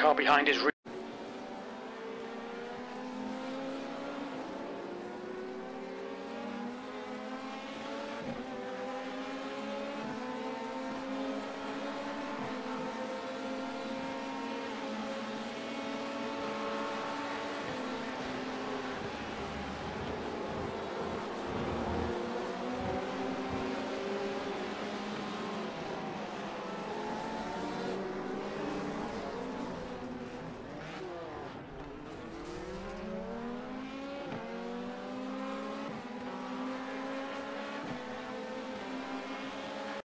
car behind is...